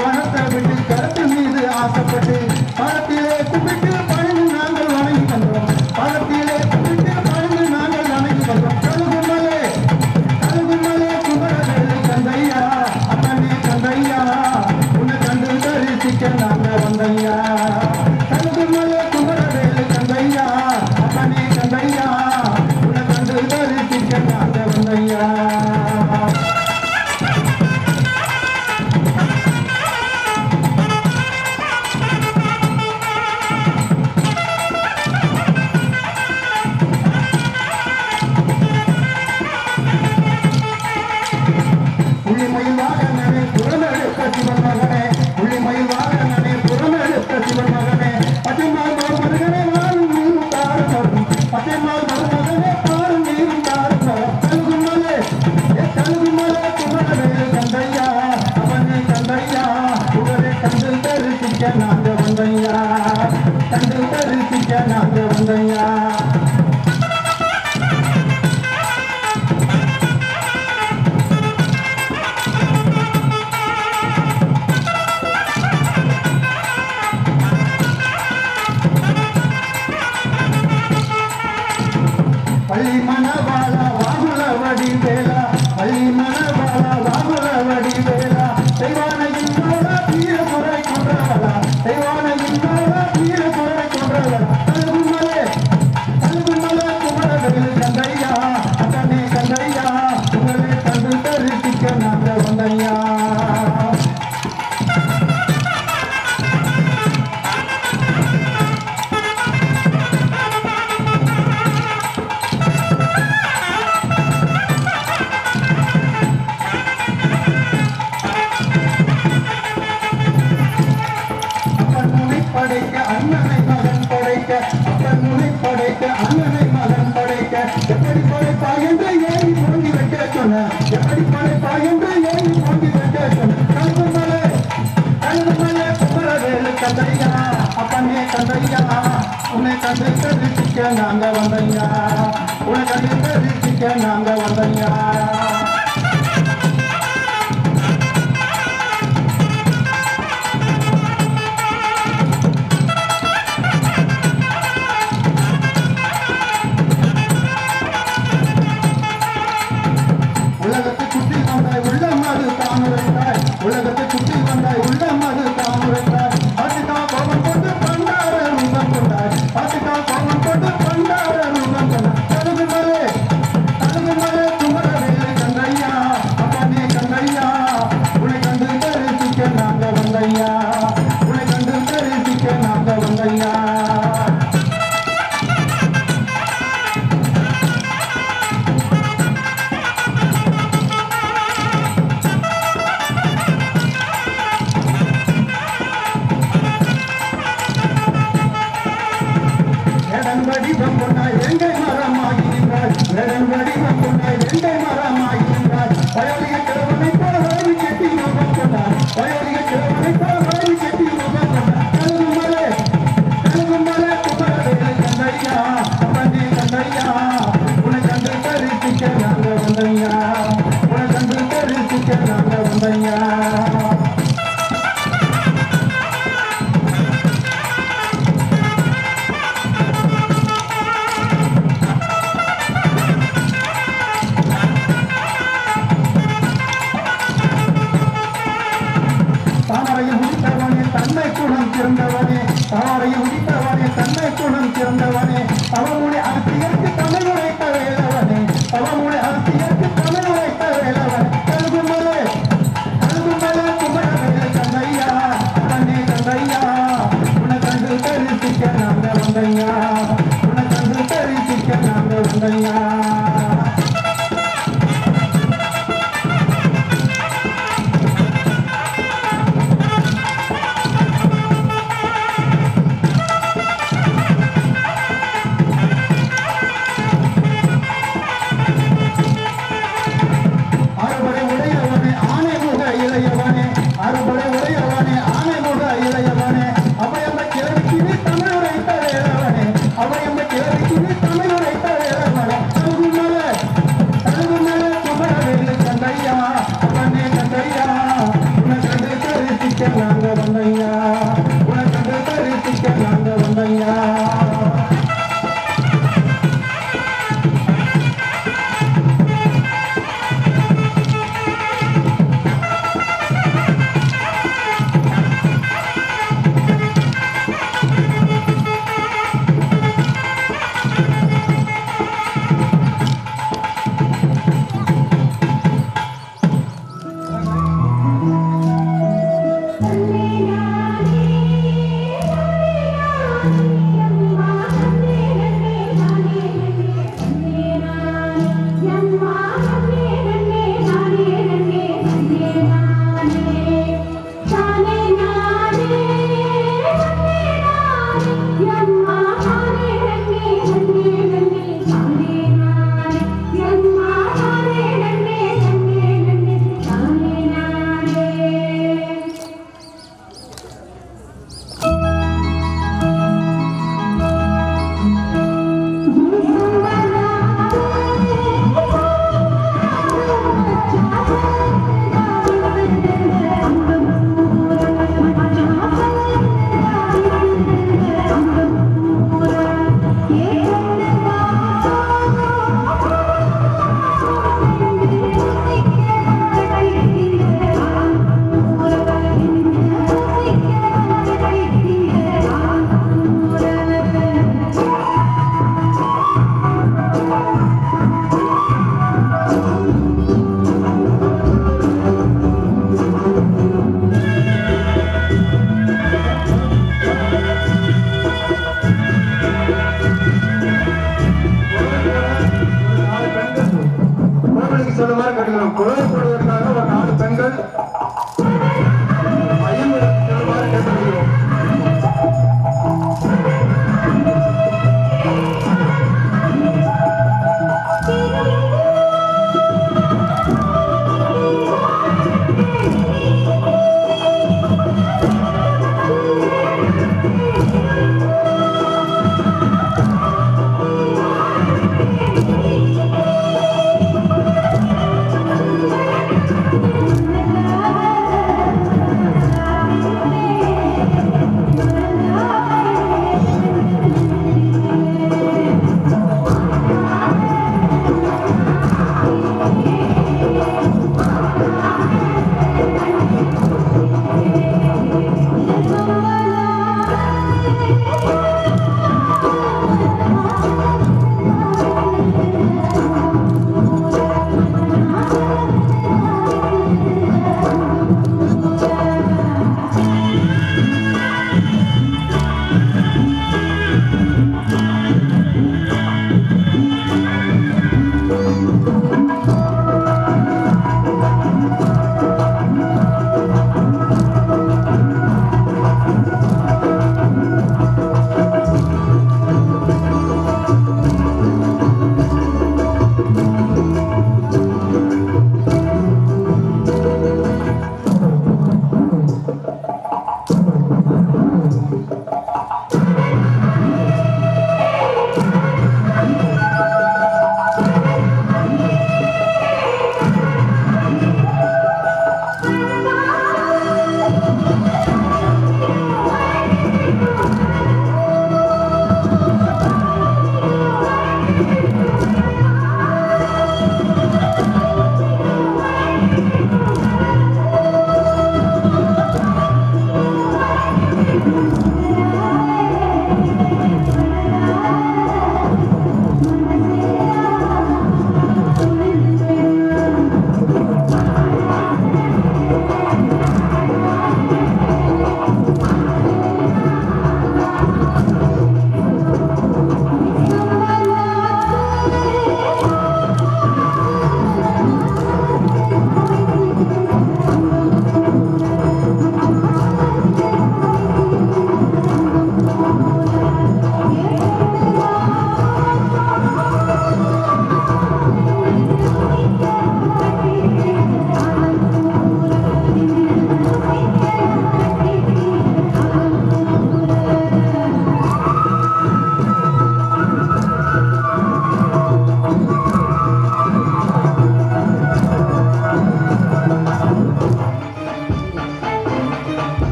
वनत विट करत मीद आस पट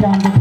down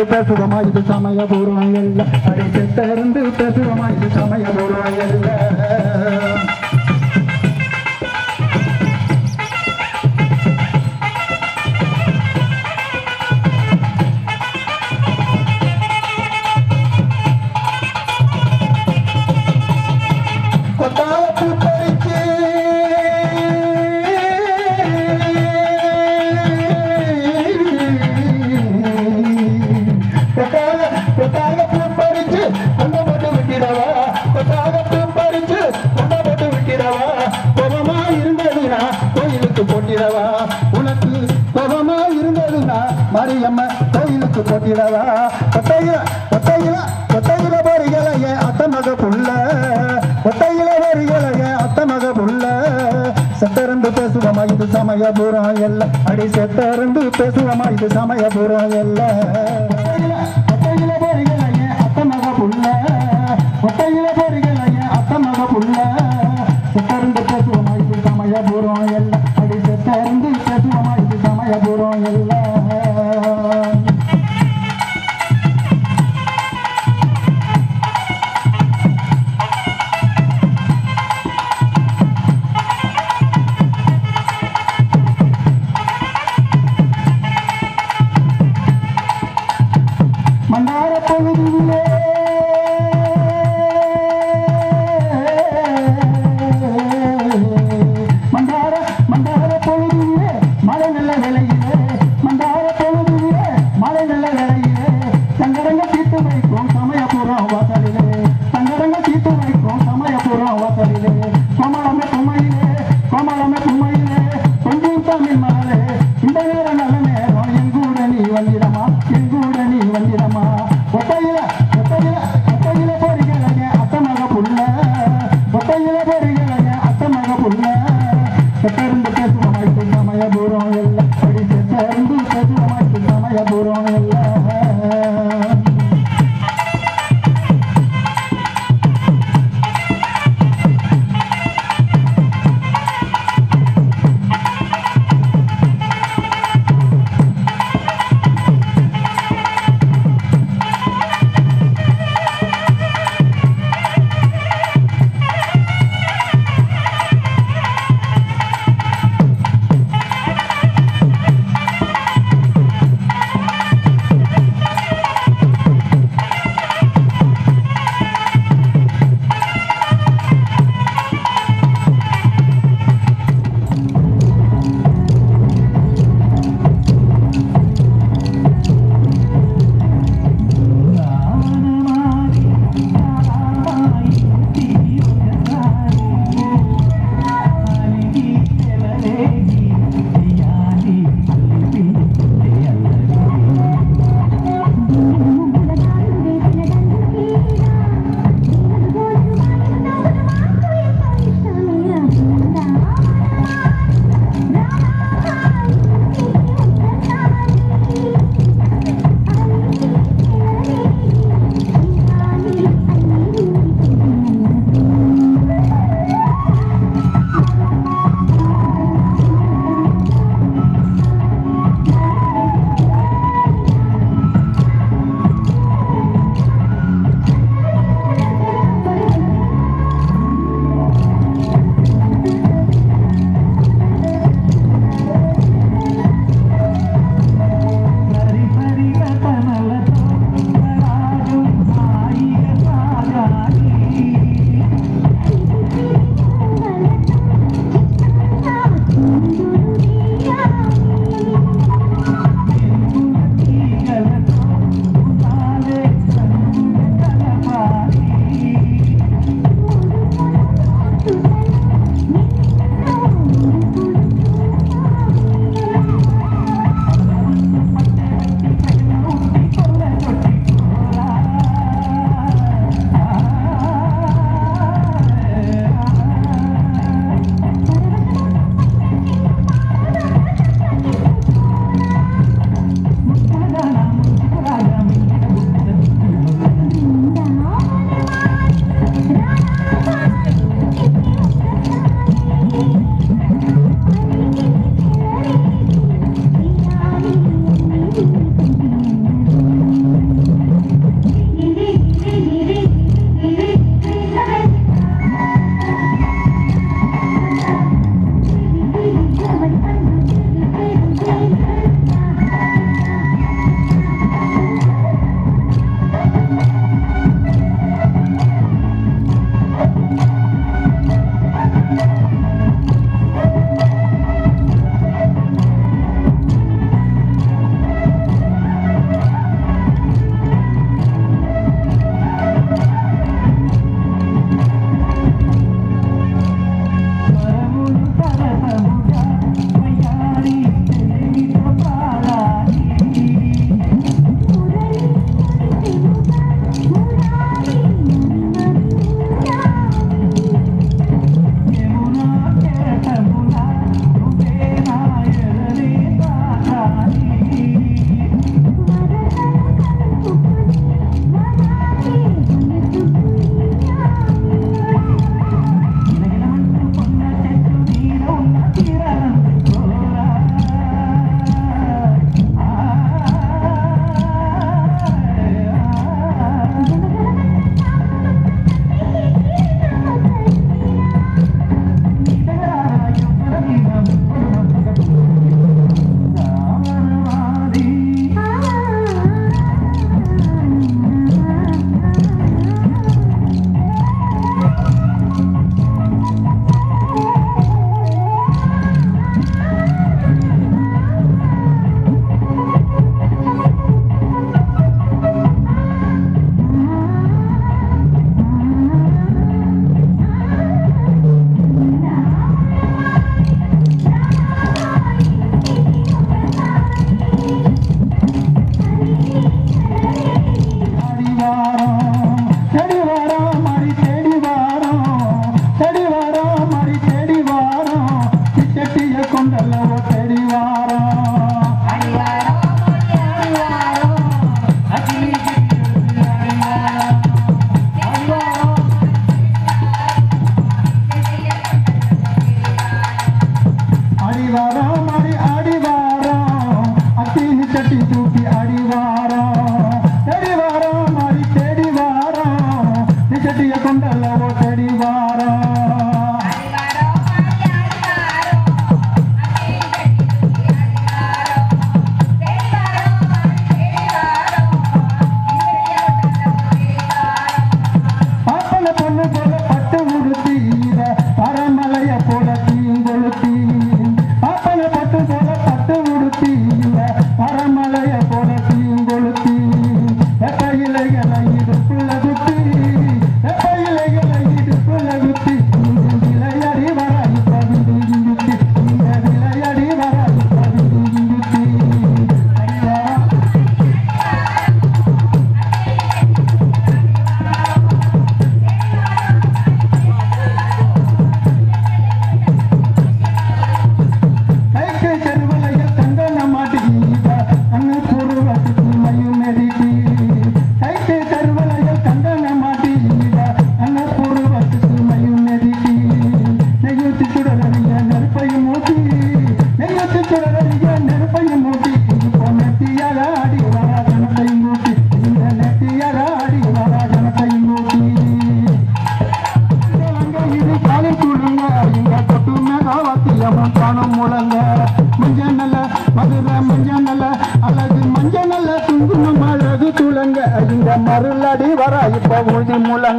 முத்தரசு சமயபுரா எல்ல. அடி செத்தறந்து பேசுவோமா? இது சமயபுரா எல்ல. ஒத்தையில பொறிகள் ஐயா அத்தமக புள்ள ஒத்தையில பொறிகள் ஐயா அத்தமக புள்ள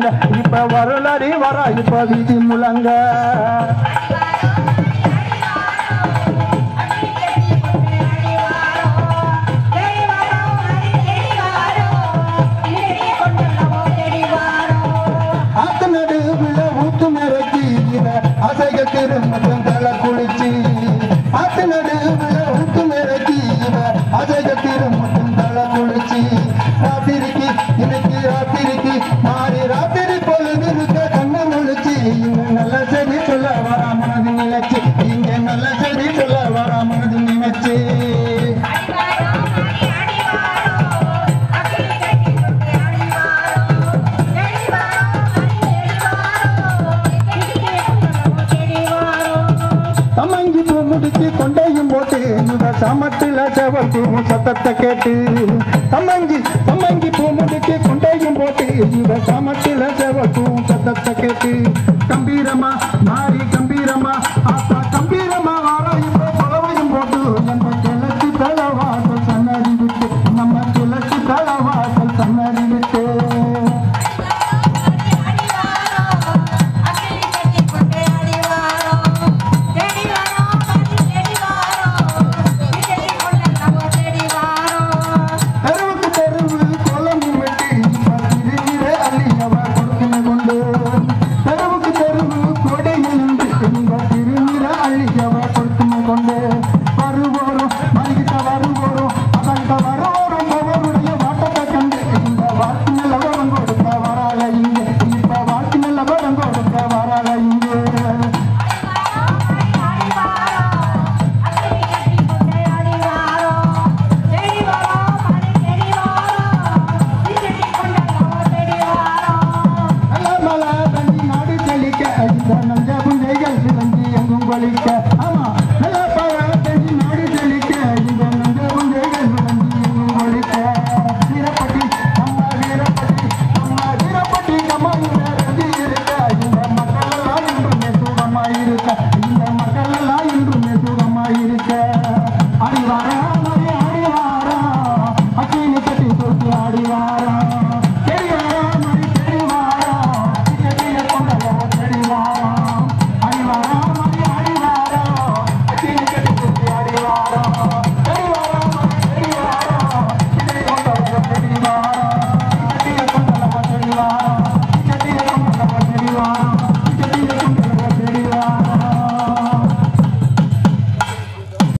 முழங்க. இப்ப வரலடி வரா இப்ப விதி முழங்க. சத்தத்தை கேட்டு தம்மங்கி தம்மங்கி பூமுடிக்கு குண்டையும் போட்டு இந்த சமத்தில செவக்கும் சத்தத்தை கேட்டு கம்பீரமா